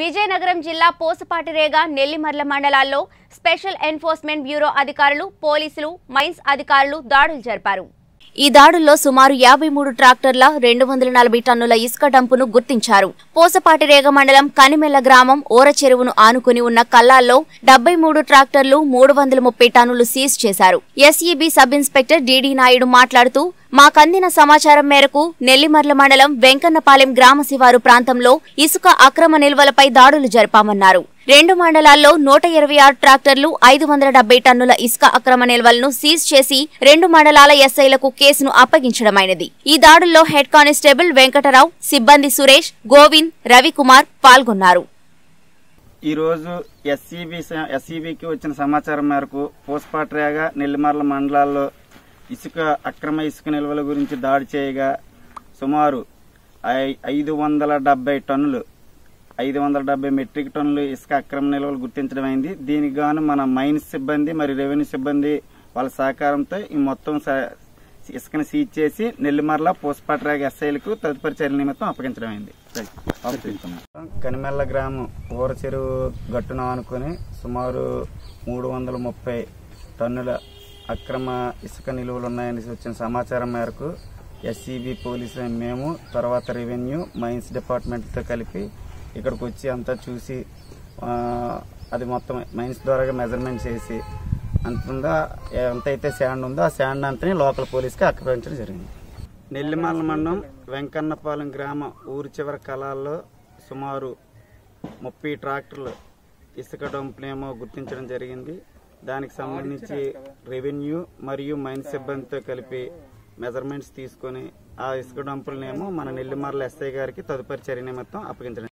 విజయనగరం జిల్లా పోసపాటిరేగ నెల్లిమర్ల మండలాల్లో special enforcement bureau అధికారులు పోలీసులు మైన్స్ అధికారులు దాడులు జరిపారు. ఈ దాడుల్లో సుమారు యాభై మూడు ట్రాక్టర్ల రెండు వందల నలభై టన్నుల ఇసుక డంపును గుర్తించారు. పోసపాటిరేగ మండలం కనిమెల్ల గ్రామం ఓర చెరువును ఆనుకుని ఉన్న కల్లాల్లో డెబ్బై మూడు ట్రాక్టర్లు మూడు వందల ముప్పై టన్నులు సీజ్ చేశారు. SEB sub inspector DD Naidu మాట్లాడుతూ మాకందిన సమాచారం మేరకు నెల్లిమర్ల మండలం వెంకన్నపాలెం గ్రామ శివారు ప్రాంతంలో ఇసుక అక్రమ నిల్వలపై దాడులు జరిపామన్నారు. రెండు మండలాల్లో నూట ఇరవై ఆరు ట్రాక్టర్లు ఐదు వందల డెబ్బై టన్నుల ఇసుక అక్రమ నిల్వలను సీజ్ చేసి రెండు మండలాల ఎస్ఐలకు కేసును అప్పగించడమైనది. ఈ దాడుల్లో హెడ్ కానిస్టేబుల్ వెంకటరావు సిబ్బంది సురేష్ గోవింద్ రవికుమార్ పాల్గొన్నారు. ఈరోజు ఎస్సీబీ ఎస్సీబీకి వచ్చిన సమాచారం మేరకు పోస్పాట్రేగా నెల్లిమర్ల మండలాల్లో ఇసుక అక్రమ ఇసుక నిల్వల గురించి దాడి చేయగా సుమారు ఐ- ఐదు వందల డెబ్బై టన్నులు ఐదు వందల డెబ్బై మెట్రిక్ టన్నులు ఇసుక అక్రమ నిల్వలు గుర్తించడం అయింది. దీనికి గాను మన మైన్స్ సిబ్బంది మరియు రెవెన్యూ సిబ్బంది వాళ్ళ సహకారంతో ఈ మొత్తం ఇసుకను సీజ్ చేసి నెల్లిమర్ల పోస్పాట్రాగ్ ఎస్ఐలకు తదుపరి చర్యల నిమిత్తం అప్పగించడం అయింది. కనిమెల్ల గ్రామం ఊర చెరువు గట్టున ఆనుకొని సుమారు మూడు వందల ముప్పై టన్నుల అక్రమ ఇసుక నిలువలు ఉన్నాయని వచ్చిన సమాచారం మేరకు ఎస్సీబీ పోలీసు మేము తర్వాత రెవెన్యూ మైన్స్ డిపార్ట్మెంట్తో కలిపి ఇక్కడికి వచ్చి అంతా చూసి అది మొత్తం మైన్స్ ద్వారా మెజర్మెంట్ చేసి అంత ఎంతైతే శాండ్ ఉందో ఆ శాండ్ అంతని లోకల్ పోలీస్కి అక్రమించడం జరిగింది. నెల్లిమల్ల మండలం వెంకన్నపాలెం గ్రామ ఊరి చివరి కళాల్లో సుమారు ముప్పై ట్రాక్టర్లు ఇసుక డొంపులేమో గుర్తించడం జరిగింది. దానికి సంబంధించి రెవెన్యూ మరియు మైన్ సిబ్బందితో కలిపి మెజర్మెంట్స్ తీసుకొని ఆ ఇసుక డంపులనేమో మన నెల్లిమర్ల ఎస్ఐ గారికి తదుపరి చర్య నిమిత్తం అప్పగించడం